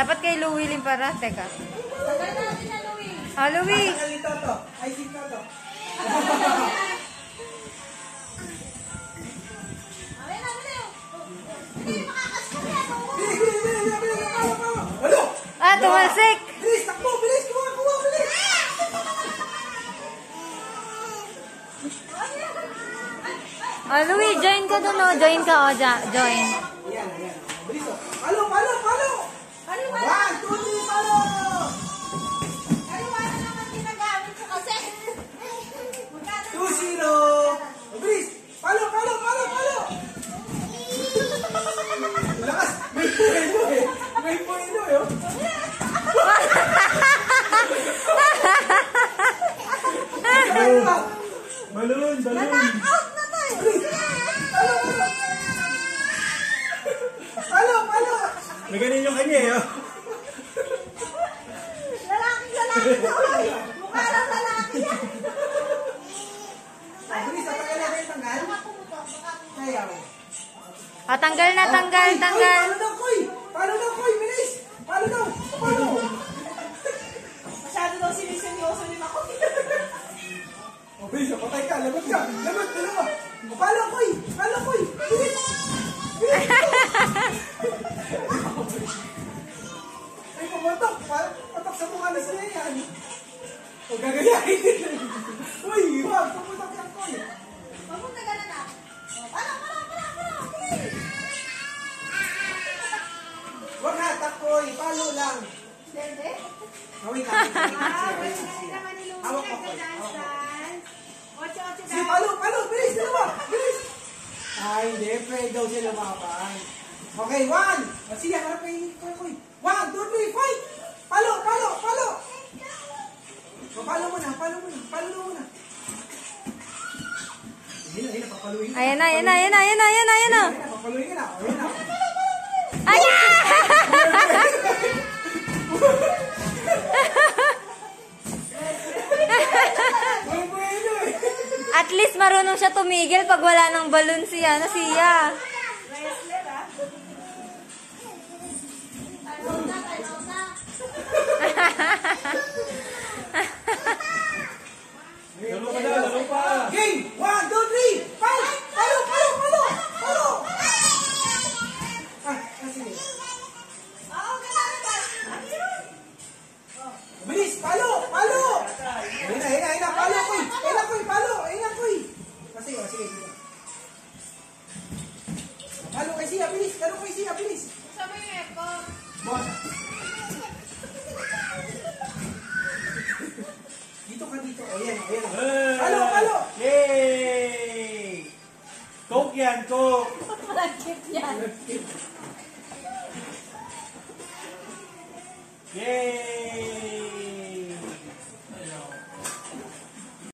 Louie Limpara. Teka. Tagal natin na, Louie. Ah, Louie! Tagal ni Toto. Ay, si Toto. Ah, tumalsik! Bilis, takbo, bilis, kuha, kuha, bilis. Ah, Louie, join ka doon, oh. Join ka, oh. Ja- join. Zero. Bilis. Palo, palo, palo, palo. Lakas. May pueno eh. May pueno eh. oh. Balon, balon. Out na to eh. May ganun yung kanya eh. oh. Lalaking lalaki to. oy. Mukha lang lalaki yan. Oh, Bilis, tatagal na kayo tanggal. Baka pumutok, Ah, tanggal na, tanggal, tanggal. Koy, Palo daw, koy. Palo daw, koy. Bilis. Palo daw. Palo. Masyado daw siniseryoso ni Makoy. Oh, bilis, patay ka. Lagot ka. Lagot, dalawa. Oh, Palo, koy. Palo, koy. Bilis. Bilis. Ay, pumatok. Pa- Patok sa mukha ni Sina yan. O, gagayahin din. Naman ni Louie, Hawak ko, koy. nagda-dance, Hawak ko. Sige, dance. palo, palo. Bilis, dalawa. Bilis. Ay, hindi. Pwede daw siya lumaban. Okay, one. O, sige, harap kay koy, koy. One, two, three, fight. Palo, palo, palo. O, palo mo na, palo mo na. Palo mo na. Na, na, ka. Ayan na, ayan na, ayan na, ayan na, ayan na, ayan na. Na, papaluin ka na. Ayun na. Ayan! At least marunong siya tumigil pag wala ng balon siya, na siya. Wrestler, ah. siya, bilis. Tanong kay siya, bilis. Sa may eko. Bon. dito ka dito. O yan, o yan. Hey. Halo, halo. Yay! Coke yan, Coke. Malagkip yan. Yay!